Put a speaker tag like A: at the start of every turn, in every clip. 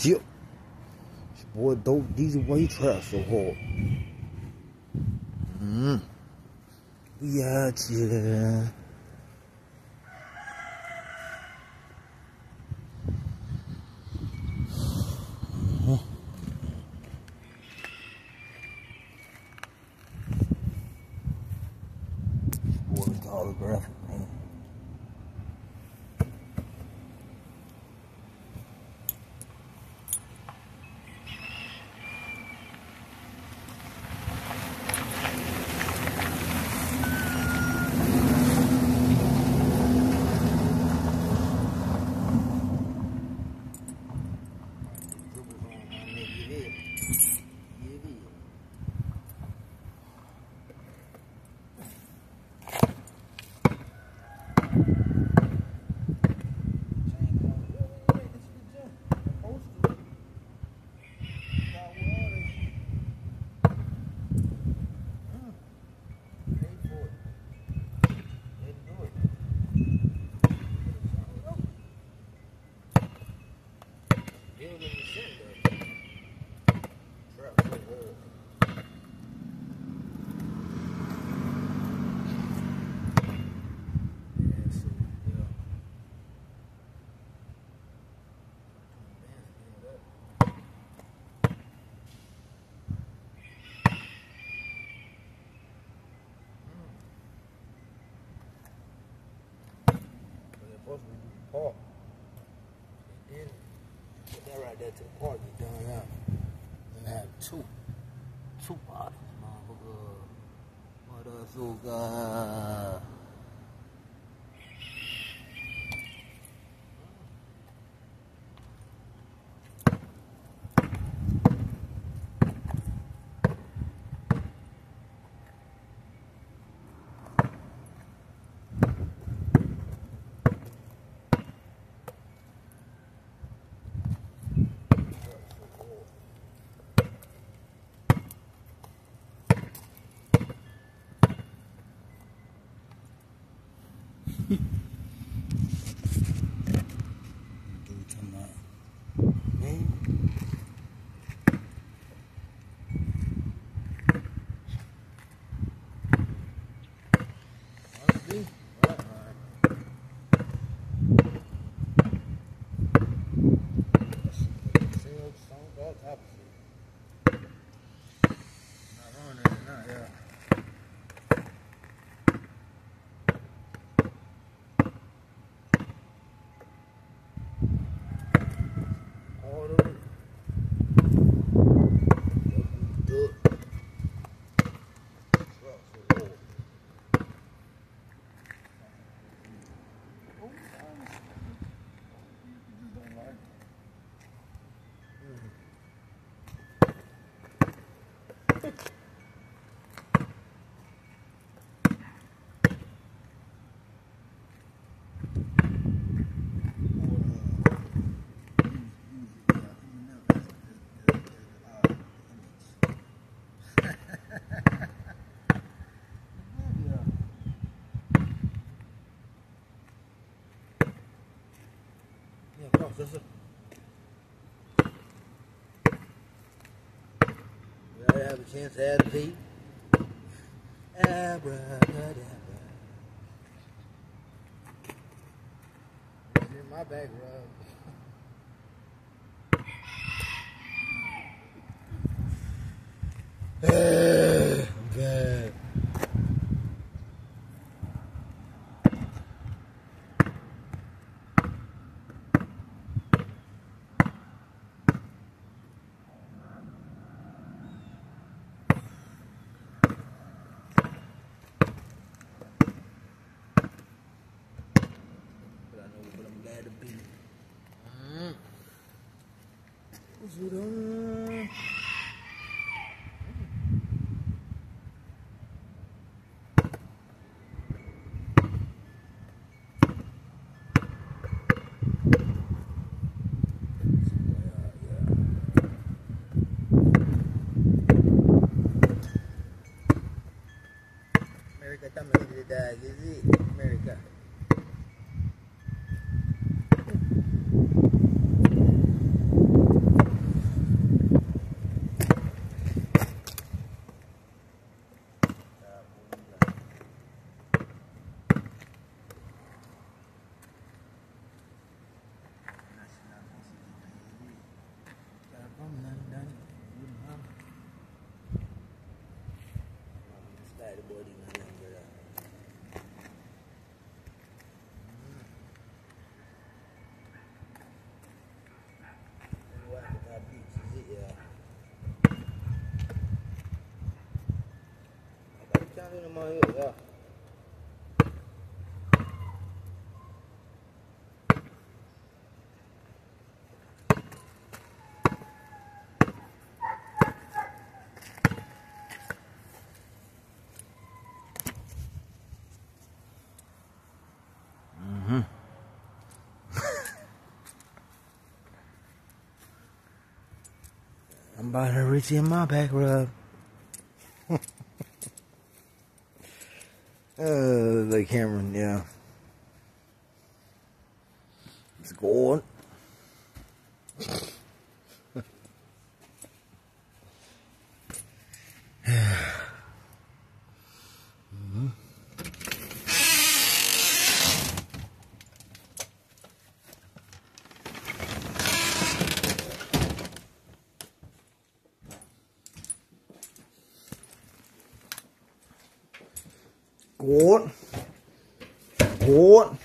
A: dip. It's your boy Dope Diesel Way Trap so hard. Mm. We out here. Boy, it's holographic, man. Supposed to be the. They did put that right there to the park. You done now. Then have two, two bottles, uh, motherfucker. What else you got? Have a chance to a beat. Abracadabra. In my bag, Rob. I'm bad. But I know what I'm glad to be. Mm. What's about to reach in my back rub. uh, the Cameron, yeah. It's going. Good. Good.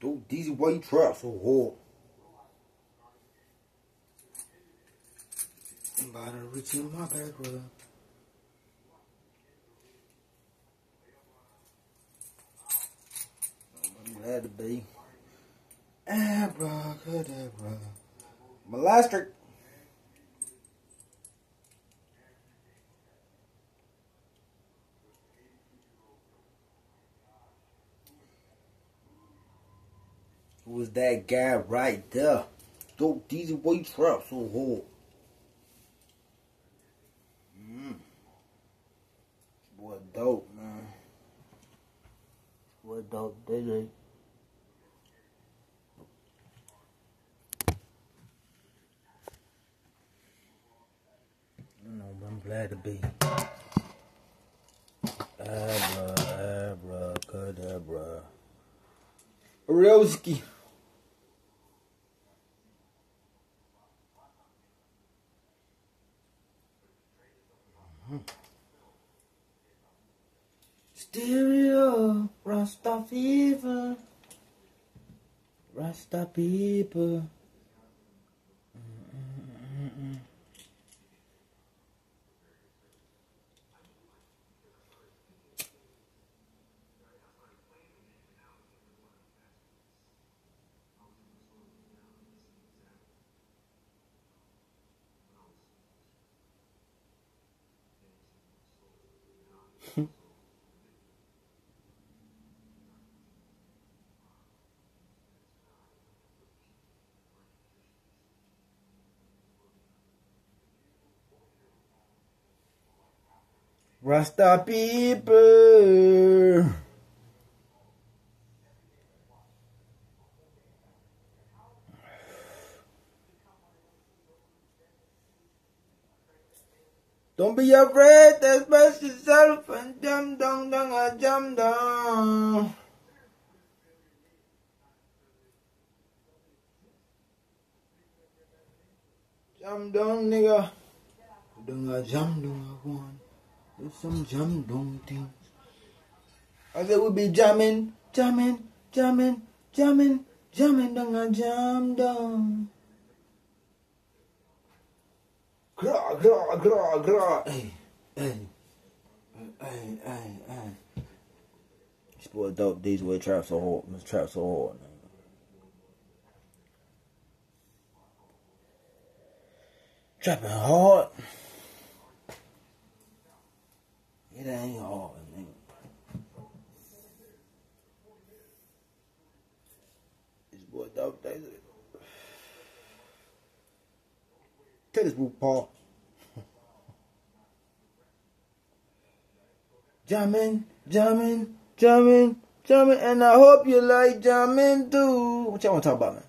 A: Dude, these white traps are hard. Reach in my back rub. I'm glad to be. Abracadabra. Molaster. Who was that guy right there? Dope, these white traps so hard. Boy, dope, man. Boy, dope, DJ. You know, I'm glad to be. Abra, abracadabra. Roski. Rasta fever, Rasta people. Rasta people. Don't be afraid to express yourself and jump down, down, and jump down. Jump down, nigga. A jump, a one. Do some jump down things. I said we be jamming, jamming, jamming, jamming, jamming, dung a jam down. Gra, gra, gra, gra. Hey, hey, hey, hey, hey. This dope. These way trap so hard. This trap so hard. Trapping hard. It ain't hard, man. This boy dope. Days. Tell this boy Paul. Jamming, jamming, jamming, jamming, and I hope you like jamming too. What y'all want to talk about, man?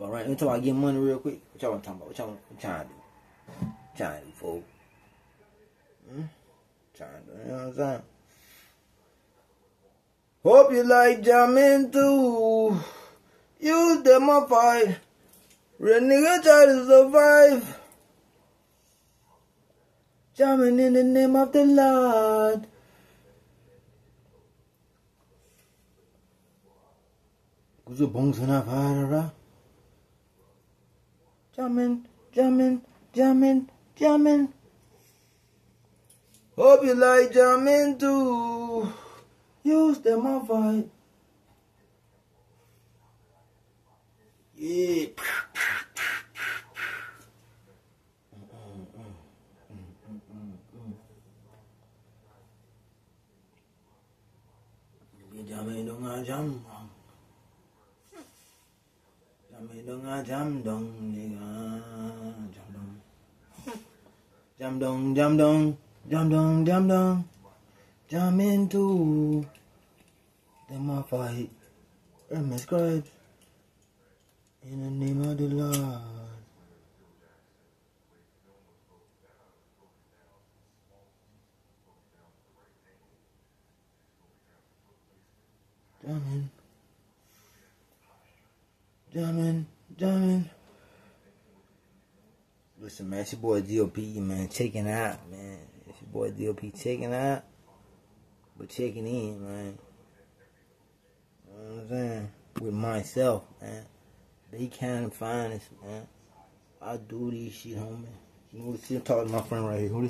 A: All right, let me talk about getting money real quick. What y'all want to talk about? What y'all want what trying to do? Trying to do, fool. Hmm? Trying to you know what I'm saying? Hope you like jamming too. Use them a fight. Nigga try to survive. Jamming in the name of the Lord. Gusto bong sana para Jamming, jamming, jamming, jamming. Hope you like jamming too. Use them a fight. Yeah. Jamin dong a jam Jamin dong a jam dong jam dong jam dong jam dong jam dong jam jam into my fight and scribe in the name of the Lord. Jamming. Jamming. Jamming. Listen, man, it's your boy DOP, man, checking out, man. It's your boy DOP checking out, but checking in, man. You know what I'm saying? With myself, man. They can't find us, man. I do these shit, homie. You know what I'm talking to my friend right here. Who this